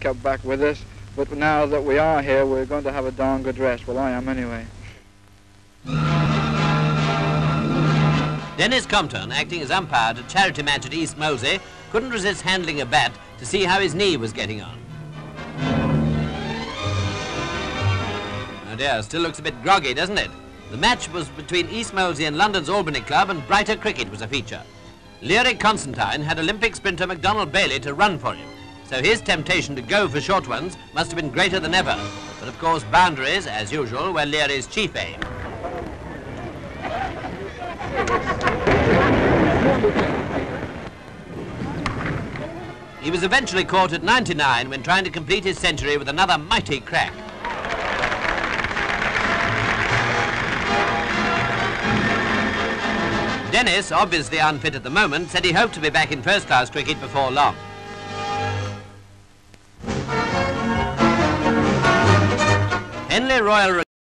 kept back with us. But now that we are here, we're going to have a darn good rest. Well, I am anyway. Denis Compton, acting as umpire a charity match at East Molesey, couldn't resist handling a bat to see how his knee was getting on. Oh dear, still looks a bit groggy, doesn't it? The match was between East Molesey and London's Albany Club and Brighter Cricket was a feature. Learie Constantine had Olympic sprinter MacDonald Bailey to run for him, so his temptation to go for short ones must have been greater than ever. But of course boundaries, as usual, were Learie's chief aim. He was eventually caught at 99 when trying to complete his century with another mighty crack. Denis, obviously unfit at the moment, said he hoped to be back in first-class cricket before long. Henley Royal